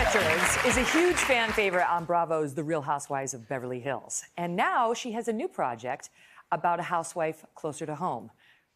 Richards is a huge fan favorite on Bravo's The Real Housewives of Beverly Hills. And now she has a new project about a housewife closer to home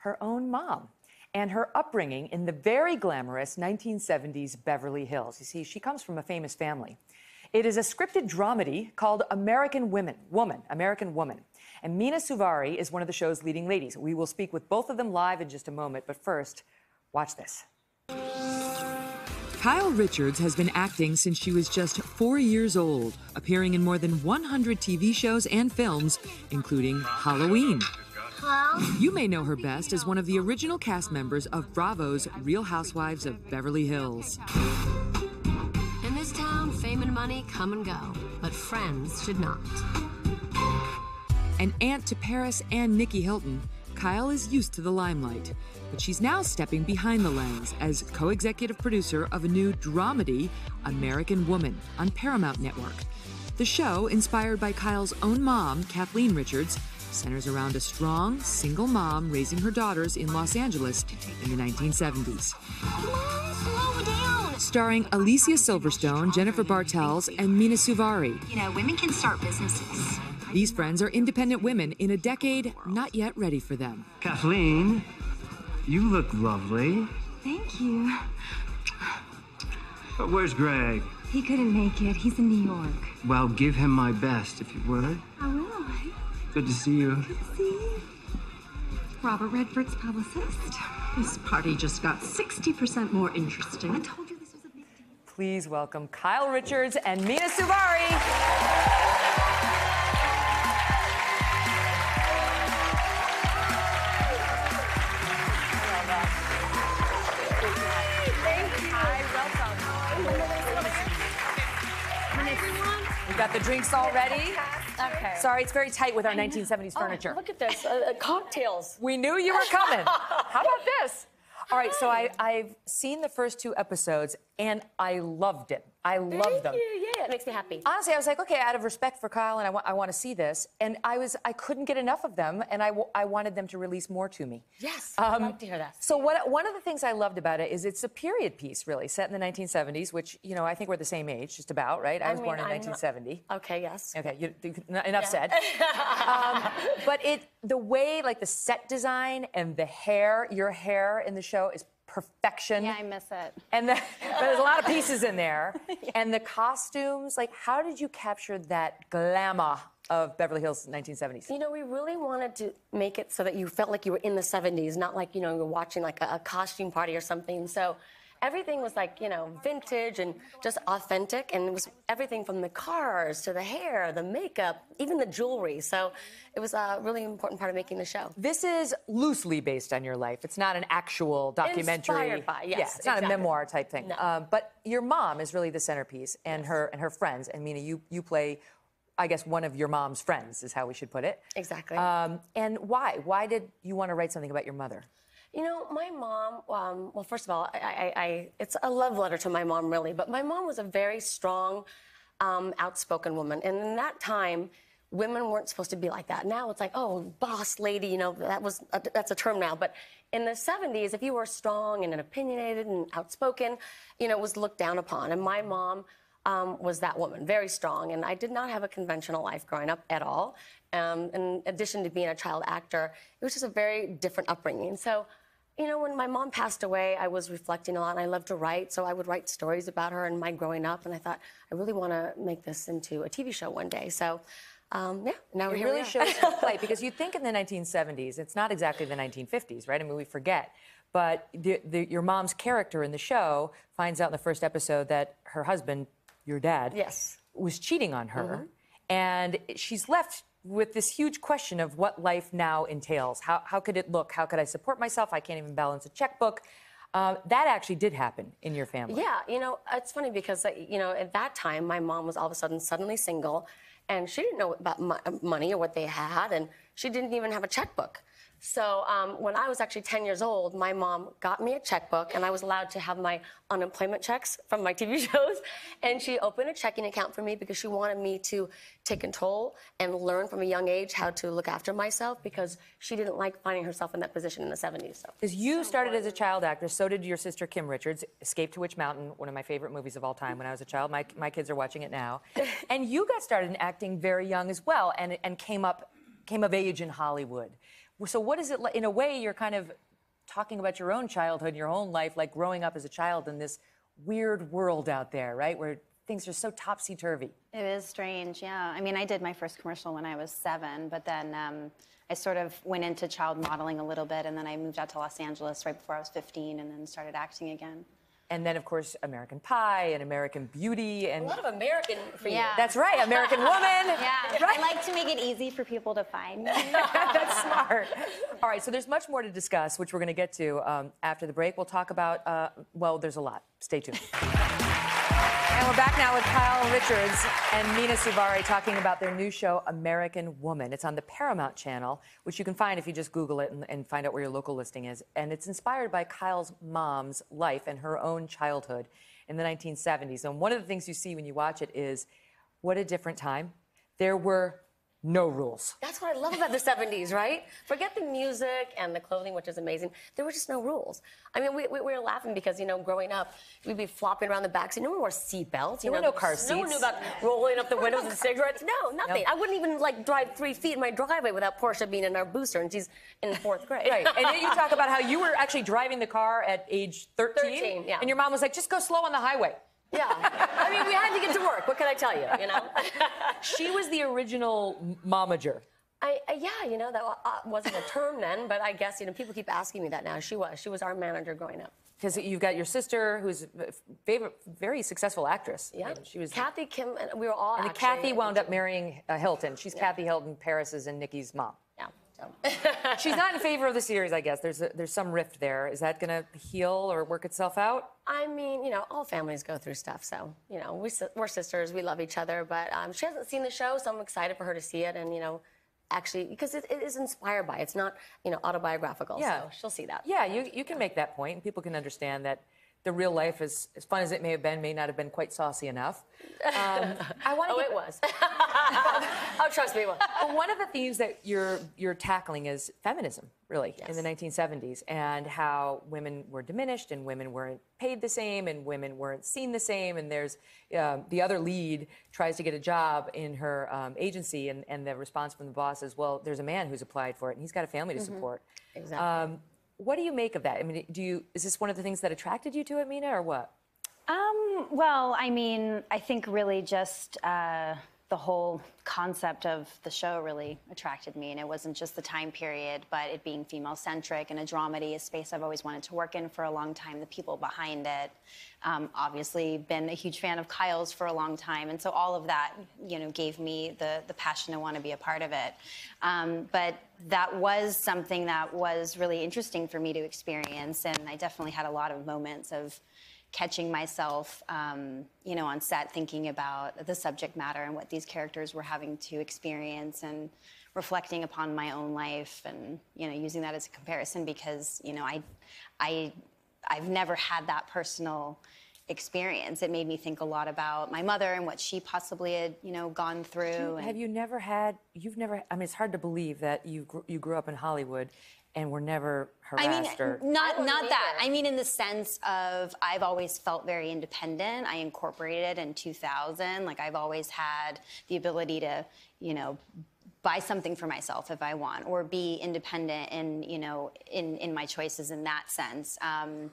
her own mom and her upbringing in the very glamorous 1970s Beverly Hills. You see, she comes from a famous family. It is a scripted dramedy called American Women, Woman, American Woman. And Mena Suvari is one of the show's leading ladies. We will speak with both of them live in just a moment, but first, watch this. Kyle Richards has been acting since she was just four years old, appearing in more than 100 TV shows and films, including Halloween. Hello? You may know her best as one of the original cast members of Bravo's Real Housewives of Beverly Hills. In this town, fame and money come and go, but friends should not. An aunt to Paris and Nicky Hilton, Kyle is used to the limelight, but she's now stepping behind the lens as co executive producer of a new dramedy, American Woman, on Paramount Network. The show, inspired by Kyle's own mom, Kathleen Richards, centers around a strong, single mom raising her daughters in Los Angeles in the 1970s. Slow. Starring Alicia Silverstone, Jennifer Bartels, and Mena Suvari. You know, women can start businesses. These friends are independent women in a decade not yet ready for them. Kathleen, you look lovely. Thank you. But where's Greg? He couldn't make it. He's in New York. Well, give him my best if you would. I will. Good to see you. See? Robert Redford's publicist. This party just got 60% more interesting. I told you this was a big deal. Please welcome Kyle Richards and Mena Suvari. We got the drinks all ready. Okay. Sorry, it's very tight with our 1970s furniture. Look at this. Uh, uh, cocktails. We knew you were coming. How about this? All right, so I, I've seen the first two episodes and I loved it. I loved Thank them. you. Yeah, it makes me happy. Honestly, I was like, okay, out of respect for Kyle, and I, wa- I want to see this, and I was, I couldn't get enough of them, and I, w- I wanted them to release more to me. Yes. Um, I'd love to hear that. So what, one of the things I loved about it is it's a period piece, really, set in the 1970s, which you know I think we're the same age, just about, right? I was mean, born in I'm not- 1970. Okay, yes. Okay, you, you- enough said. um, but it, the way, like the set design and the hair, your hair in the show is perfection. Yeah, I miss it. And the, but there's a lot of pieces in there. And the costumes, like, how did you capture that glamour of Beverly Hills 1970s? You know, we really wanted to make it so that you felt like you were in the 70s, not like, you know, you're watching like a, a costume party or something. So everything was like, you know, vintage and just authentic. And it was everything from the cars to the hair, the makeup, even the jewelry. So it was a really important part of making the show. This is loosely based on your life. It's not an actual documentary. Inspired by, yeah, yes, it's not a memoir type thing. No. Um, but your mom is really the centerpiece, and her and her friends. And Mena, you you play, I guess, one of your mom's friends is how we should put it. Exactly. Um, and why? Why did you want to write something about your mother? You know, my mom, um, well, first of all, I, I, I, it's a love letter to my mom, really, but my mom was a very strong, um, outspoken woman. And in that time, women weren't supposed to be like that. Now it's like, oh, boss lady, you know, that was a, that's a term now. But in the 70s, if you were strong and opinionated and outspoken, you know, it was looked down upon. And my mom um, was that woman, very strong. And I did not have a conventional life growing up at all. Um, in addition to being a child actor, it was just a very different upbringing. So, you know, when my mom passed away, I was reflecting a lot, and I loved to write. So I would write stories about her and my growing up. And I thought, I really want to make this into a TV show one day. So, um, yeah, now we're It really shows the play because you think in the 1970s, it's not exactly the 1950s, right? I mean, we forget. But the, the, your mom's character in the show finds out in the first episode that her husband, your dad, Yes. was cheating on her. Mm-hmm. And she's left with this huge question of what life now entails. How, how could it look? How could I support myself? I can't even balance a checkbook. Uh, that actually did happen in your family. Yeah, you know, it's funny because, uh, you know, at that time, my mom was all of a sudden suddenly single, and she didn't know about mo- money or what they had, and she didn't even have a checkbook. So um, when I was actually 10 years old, my mom got me a checkbook, and I was allowed to have my unemployment checks from my TV shows. And she opened a checking account for me because she wanted me to take control and learn from a young age how to look after myself because she didn't like finding herself in that position in the 70s. So. Because you started as a child actress, so did your sister Kim Richards. Escape to Witch Mountain, one of my favorite movies of all time when I was a child. My, my kids are watching it now. and you got started in acting very young as well and, and came up came of age in Hollywood. So what is it like? In a way, you're kind of talking about your own childhood, your own life, like growing up as a child in this weird world out there, right? Where things are so topsy turvy. It is strange, yeah. I mean, I did my first commercial when I was seven, but then um, I sort of went into child modeling a little bit, and then I moved out to Los Angeles right before I was 15, and then started acting again. And then, of course, American Pie and American Beauty and A lot of American for you. Yeah. that's right, American Woman. Yeah, right. I like to make it easy for people to find me. That's smart. All right, so there's much more to discuss, which we're going to get to um, after the break. We'll talk about, uh, well, there's a lot. Stay tuned. And we're back now with Kyle Richards and Mena Suvari talking about their new show, American Woman. It's on the Paramount channel, which you can find if you just Google it and, and find out where your local listing is. And it's inspired by Kyle's mom's life and her own childhood in the 1970s. And one of the things you see when you watch it is what a different time. There were no rules. That's what I love about the 70s, right? Forget the music and the clothing, which is amazing. There were just no rules. I mean, we, we, we were laughing because, you know, growing up, we'd be flopping around the back seat. No one wore seatbelts. There You were know, no car seats. No one knew about rolling up the windows and cigarettes. No, nothing. Nope. I wouldn't even, like, drive three feet in my driveway without Portia being in our booster, and she's in fourth grade. Right. And then you talk about how you were actually driving the car at age 13. 13, yeah. And your mom was like, just go slow on the highway. Yeah. I mean, we had to get to work. What can I tell you, you know? She was the original momager. I, I, yeah, you know, that uh, wasn't a term then, but I guess, you know, people keep asking me that now. She was. She was our manager growing up. Because you've got your sister, who's a favorite, very successful actress. Yeah. She was. Kathy, Kim, and we were all and Kathy wound up marrying uh, Hilton. She's Kathy Hilton, Paris's and Nicky's mom. She's not in favor of the series, I guess. There's a, there's some rift there. Is that going to heal or work itself out? I mean, you know, all families go through stuff. So, you know, we, we're sisters. We love each other. But um, she hasn't seen the show, so I'm excited for her to see it. And, you know, actually, because it, it is inspired by it. It's not, you know, autobiographical. Yeah. So she'll see that. Yeah, you, you can make that point, and people can understand that the real life, is, as fun as it may have been, may not have been quite saucy enough. Um, I want to Oh, it was. oh, trust me, it was. But one of the themes that you're you're tackling is feminism, really, in the 1970s, and how women were diminished and women weren't paid the same and women weren't seen the same. And there's um, the other lead tries to get a job in her um, agency, and, and the response from the boss is, "Well, there's a man who's applied for it, and he's got a family to support." Exactly. Um, what do you make of that? I mean, do you is this one of the things that attracted you to it, Mena, or what? Um, well, I mean, I think really just uh, the whole concept of the show really attracted me. And it wasn't just the time period, but it being female centric and a dramedy, a space I've always wanted to work in for a long time, the people behind it. Um, obviously, been a huge fan of Kyle's for a long time. And so all of that, you know, gave me the, the passion to want to be a part of it. Um, but that was something that was really interesting for me to experience. And I definitely had a lot of moments of, catching myself, um, you know, on set thinking about the subject matter and what these characters were having to experience and reflecting upon my own life and, you know, using that as a comparison because, you know, I, I, I've never had that personal experience. It made me think a lot about my mother and what she possibly had, you know, gone through. and- Have you never had? You've never. I mean, it's hard to believe that you gr- you grew up in Hollywood and were never harassed. I mean, harassed or. not wasn't not that. I mean, in the sense of I've always felt very independent. I incorporated in 2000. Like I've always had the ability to, you know, buy something for myself if I want, or be independent in, you know, in in my choices in that sense. Um,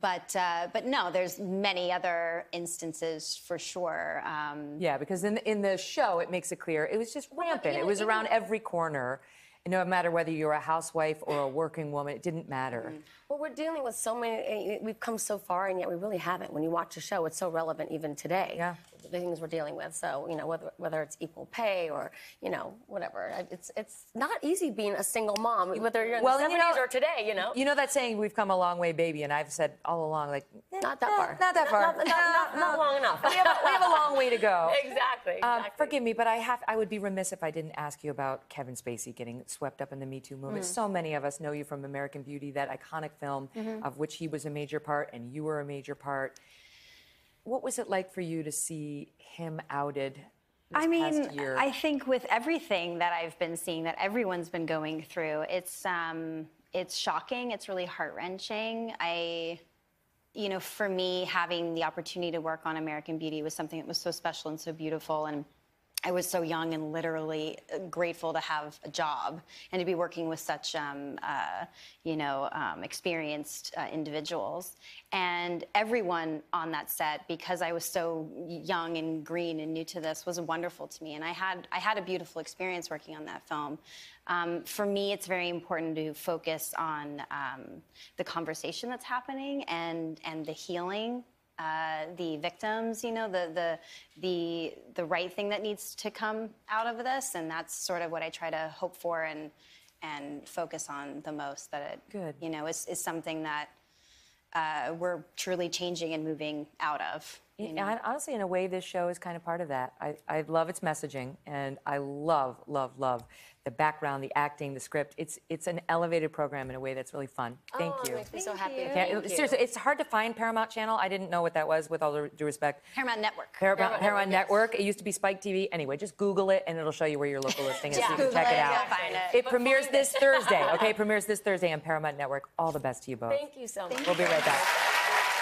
but uh, but no, there's many other instances for sure. Um, Yeah, because in in the show it makes it clear it was just rampant. you It was even- around every corner. And no matter whether you're a housewife or a working woman, it didn't matter. Well, we're dealing with so many. eh, We've come so far, and yet we really haven't. When you watch the show, it's so relevant even today. Yeah. The things we're dealing with. So you know, whether whether it's equal pay or you know whatever, it's it's not easy being a single mom, whether you're in Well, the 70s you know- or today. You know. You know that saying, we've come a long way, baby, and I've said all along, like, eh, Not that eh, far. Not that far. Not, not, not, not long enough. we, have a, we have a long way to go. exactly. Um, forgive me, but I have. I would be remiss if I didn't ask you about Kevin Spacey getting swept up in the Me Too movement. Mm-hmm. So many of us know you from American Beauty, that iconic film of which he was a major part and you were a major part. What was it like for you to see him outed? This I mean, past year? I think with everything that I've been seeing, that everyone's been going through, it's um, it's shocking. It's really heart wrenching. I, you know, for me, having the opportunity to work on American Beauty was something that was so special and so beautiful, and I was so young and literally uh, grateful to have a job and to be working with such, um, uh, you know, um, experienced uh, individuals. And everyone on that set, because I was so young and green and new to this, was wonderful to me. And I had I had a beautiful experience working on that film. Um, for me, it's very important to focus on um, the conversation that's happening and and the healing uh, the victims, you know, the, the the the right thing that needs to come out of this, and that's sort of what I try to hope for and and focus on the most. That it, Good. you know, is, is something that uh, we're truly changing and moving out of. You know? And honestly, in a way, this show is kind of part of that. I, I love its messaging, and I love, love, love the background, the acting, the script. It's it's an elevated program in a way that's really fun. Thank oh, you. It makes me so happy. Yeah, Thank you. seriously, it's hard to find Paramount Channel. I didn't know what that was, with all due respect. Paramount Network. Paramount, Paramount Paramount Network, Network. It used to be Spike TV. Anyway, just Google it, and it'll show you where your local listing is. so you can Google check it it, out. you'll find it. It premieres this Thursday. Okay, premieres this Thursday on Paramount Network. All the best to you both. Thank you so much. We'll be right back.